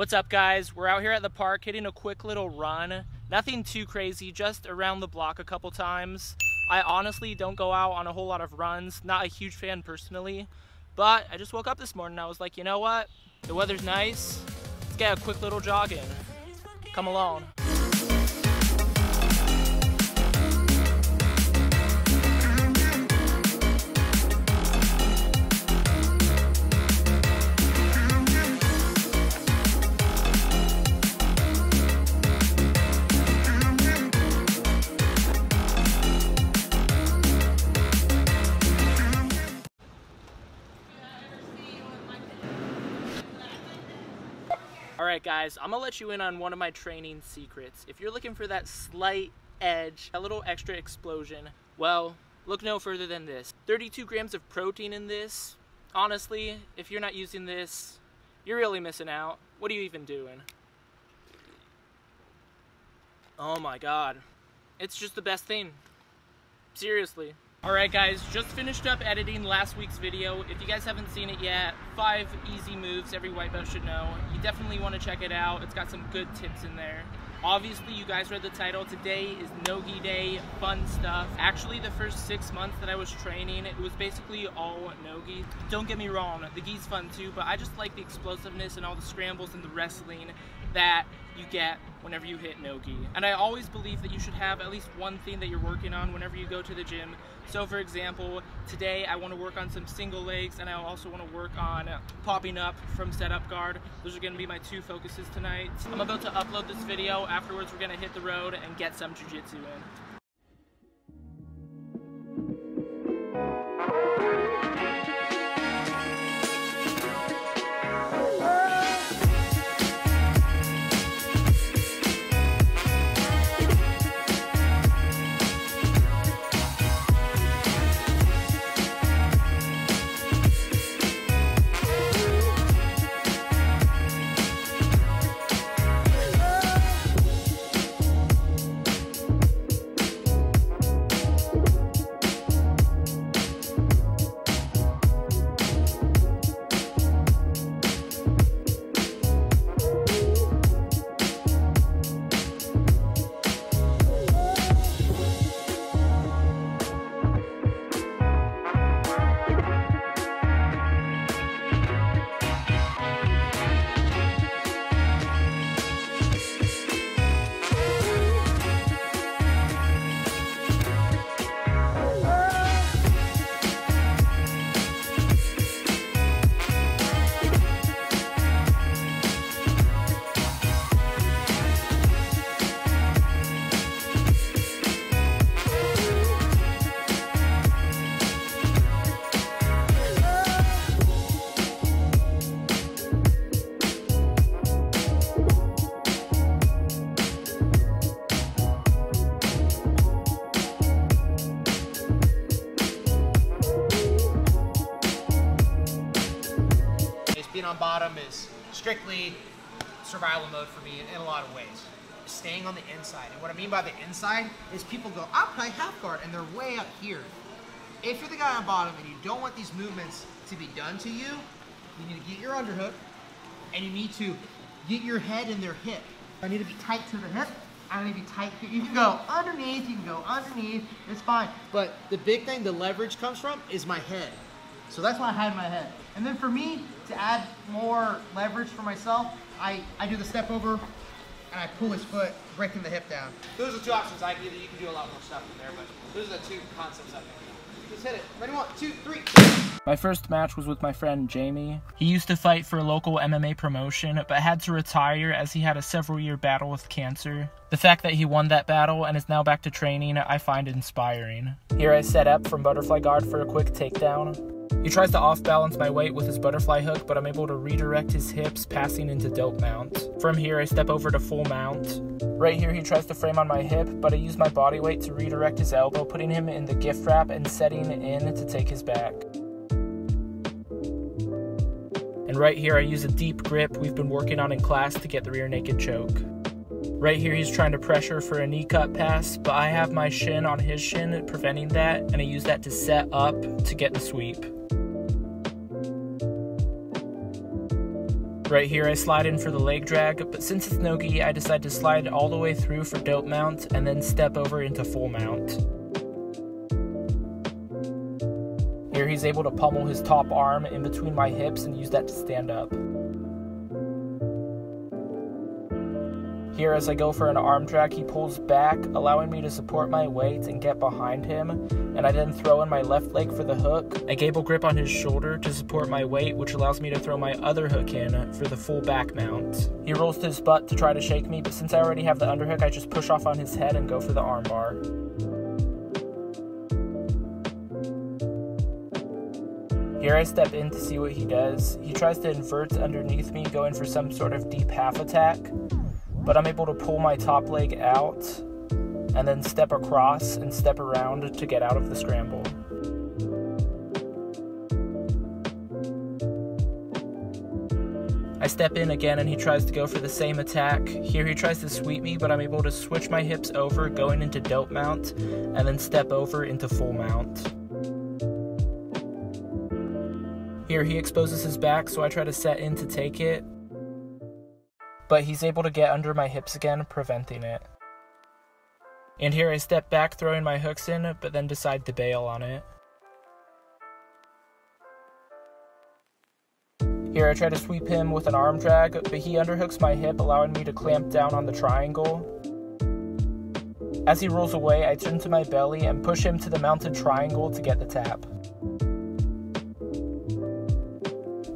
What's up guys? We're out here at the park hitting a quick little run. Nothing too crazy, just around the block a couple times. I honestly don't go out on a whole lot of runs, not a huge fan personally, but I just woke up this morning I was like, you know what? The weather's nice, let's get a quick little jog in. Come along. Alright guys, I'm gonna let you in on one of my training secrets. If you're looking for that slight edge, a little extra explosion, well, look no further than this. 32 grams of protein in this. Honestly, if you're not using this, you're really missing out. What are you even doing? Oh my god. It's just the best thing. Seriously. Alright guys, just finished up editing last week's video. If you guys haven't seen it yet, five easy moves every white belt should know. You definitely want to check it out. It's got some good tips in there. Obviously, you guys read the title. Today is Nogi Day, fun stuff. Actually, the first six months that I was training, it was basically all Nogi. Don't get me wrong, the gi's fun too, but I just like the explosiveness and all the scrambles and the wrestling that you get whenever you hit Nogi. And I always believe that you should have at least one thing that you're working on whenever you go to the gym. So for example, today I want to work on some single legs and I also want to work on popping up from setup guard. Those are going to be my two focuses tonight. I'm about to upload this video. Afterwards, we're going to hit the road and get some jiu-jitsu in. Strictly survival mode for me in, in, a lot of ways. Staying on the inside. And what I mean by the inside is people go, I'll play half guard, and they're way up here. If you're the guy on bottom and you don't want these movements to be done to you, you need to get your underhook, and you need to get your head in their hip. I need to be tight to the hip. I need to be tight. You can go underneath, you can go underneath, it's fine. But the big thing the leverage comes from is my head. So that's why I hide my head. And then for me, to add more leverage for myself, I, I do the step over and I pull his foot, breaking the hip down. Those are two options I give you. You can do a lot more stuff in there, but those are the two concepts I think. Just hit it. Ready, one, two, three. My first match was with my friend Jamie. He used to fight for a local MMA promotion, but had to retire as he had a several year battle with cancer. The fact that he won that battle and is now back to training, I find inspiring. Here I set up from butterfly guard for a quick takedown. He tries to off balance my weight with his butterfly hook, but I'm able to redirect his hips, passing into dope mount. From here, I step over to full mount. Right here, he tries to frame on my hip, but I use my body weight to redirect his elbow, putting him in the gift wrap and setting in to take his back. And right here, I use a deep grip we've been working on in class to get the rear naked choke. Right here, he's trying to pressure for a knee cut pass, but I have my shin on his shin, preventing that, and I use that to set up to get the sweep. Right here I slide in for the leg drag, but since it's no gi, I decide to slide all the way through for dope mount and then step over into full mount. Here he's able to pummel his top arm in between my hips and use that to stand up. Here, as I go for an arm drag, he pulls back, allowing me to support my weight and get behind him. And I then throw in my left leg for the hook, a gable grip on his shoulder to support my weight, which allows me to throw my other hook in for the full back mount. He rolls to his butt to try to shake me, but since I already have the underhook, I just push off on his head and go for the armbar. Here I step in to see what he does. He tries to invert underneath me, going for some sort of deep half attack but I'm able to pull my top leg out and then step across and step around to get out of the scramble. I step in again and he tries to go for the same attack. Here he tries to sweep me, but I'm able to switch my hips over, going into dope mount, and then step over into full mount. Here he exposes his back, so I try to set in to take it, but he's able to get under my hips again, preventing it. And here I step back, throwing my hooks in, but then decide to bail on it. Here I try to sweep him with an arm drag, but he underhooks my hip, allowing me to clamp down on the triangle. As he rolls away, I turn to my belly and push him to the mounted triangle to get the tap.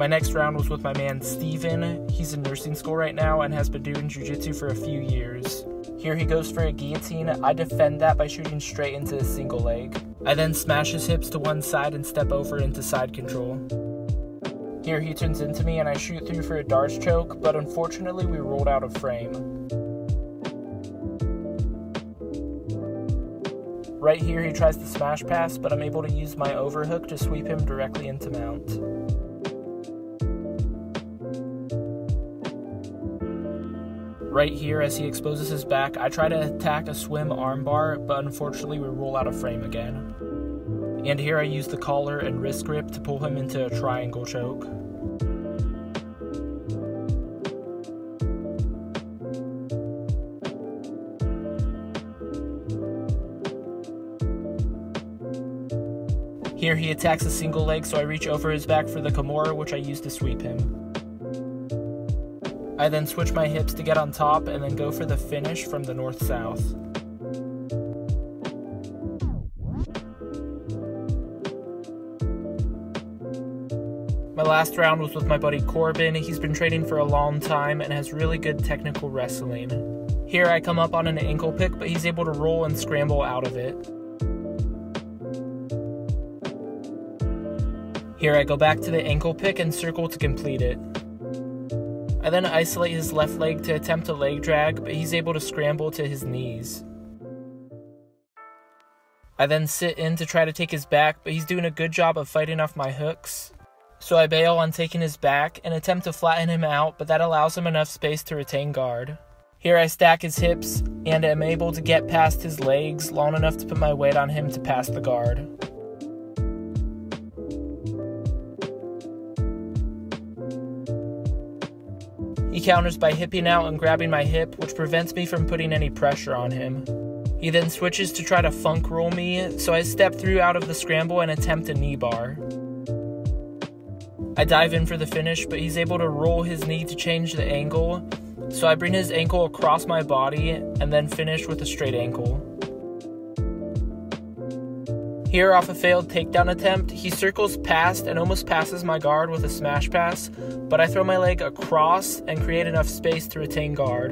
My next round was with my man Steven. He's in nursing school right now and has been doing jiu-jitsu for a few years. Here he goes for a guillotine. I defend that by shooting straight into his single leg. I then smash his hips to one side and step over into side control. Here he turns into me and I shoot through for a D'Arce choke, but unfortunately we rolled out of frame. Right here he tries to smash pass, but I'm able to use my overhook to sweep him directly into mount. Right here, as he exposes his back, I try to attack a swim armbar, but unfortunately we roll out of frame again. And here I use the collar and wrist grip to pull him into a triangle choke. Here he attacks a single leg, so I reach over his back for the Kimura, which I use to sweep him. I then switch my hips to get on top and then go for the finish from the north-south. My last round was with my buddy Corbin. He's been training for a long time and has really good technical wrestling. Here I come up on an ankle pick, but he's able to roll and scramble out of it. Here I go back to the ankle pick and circle to complete it. I then isolate his left leg to attempt a leg drag, but he's able to scramble to his knees. I then sit in to try to take his back, but he's doing a good job of fighting off my hooks. So I bail on taking his back and attempt to flatten him out, but that allows him enough space to retain guard. Here I stack his hips and am able to get past his legs long enough to put my weight on him to pass the guard. He counters by hipping out and grabbing my hip, which prevents me from putting any pressure on him. He then switches to try to funk roll me, so I step through out of the scramble and attempt a knee bar. I dive in for the finish, but he's able to roll his knee to change the angle, so I bring his ankle across my body and then finish with a straight ankle. Here, off a failed takedown attempt, he circles past and almost passes my guard with a smash pass, but I throw my leg across and create enough space to retain guard.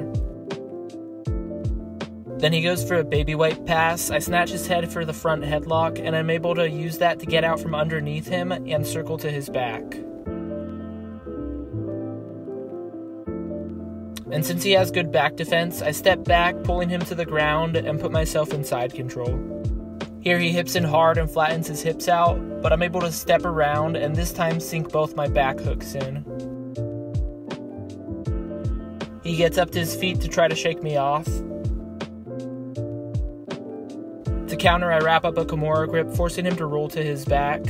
Then he goes for a baby wipe pass. I snatch his head for the front headlock, and I'm able to use that to get out from underneath him and circle to his back. And since he has good back defense, I step back, pulling him to the ground, and put myself in side control. Here he hips in hard and flattens his hips out, but I'm able to step around and this time sink both my back hooks in. He gets up to his feet to try to shake me off. To counter, I wrap up a Kimura grip, forcing him to roll to his back.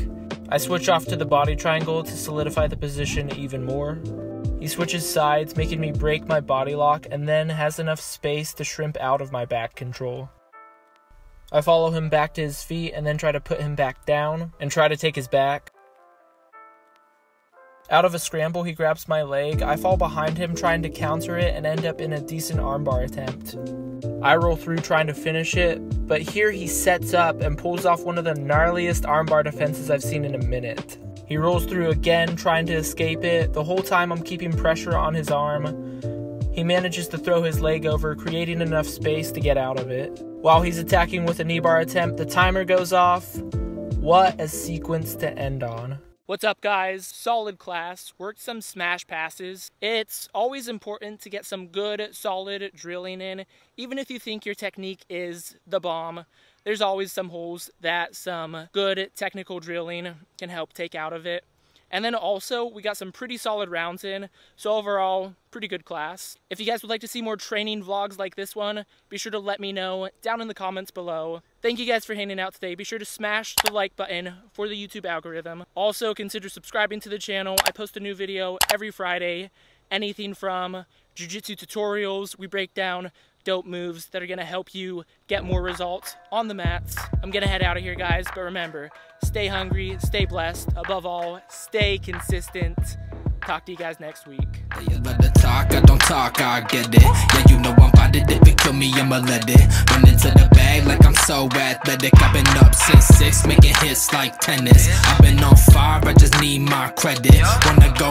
I switch off to the body triangle to solidify the position even more. He switches sides, making me break my body lock, and then has enough space to shrimp out of my back control. I follow him back to his feet and then try to put him back down and try to take his back. Out of a scramble, he grabs my leg. I fall behind him trying to counter it and end up in a decent armbar attempt. I roll through trying to finish it, but here he sets up and pulls off one of the gnarliest armbar defenses I've seen in a minute. He rolls through again, trying to escape it. The whole time I'm keeping pressure on his arm. He manages to throw his leg over, creating enough space to get out of it. While he's attacking with a knee bar attempt, the timer goes off. What a sequence to end on. What's up guys? Solid class, worked some smash passes. It's always important to get some good solid drilling in. Even if you think your technique is the bomb, there's always some holes that some good technical drilling can help take out of it. And then also, we got some pretty solid rounds in, so overall, pretty good class. If you guys would like to see more training vlogs like this one, be sure to let me know down in the comments below. Thank you guys for hanging out today. Be sure to smash the like button for the YouTube algorithm. Also, consider subscribing to the channel. I post a new video every Friday. Anything from jiu-jitsu tutorials, we break down dope moves that are gonna help you get more results on the mats. I'm gonna head out of here, guys, but remember, stay hungry, stay blessed, above all, stay consistent. Talk to you guys next week. Talk, I don't talk, I get it. Yeah, you know I'm about it kill me, I'ma let it. Run into the bag like I'm so athletic. I've been up since six, making hits like tennis. I've been on fire, I just need my credit. Wanna go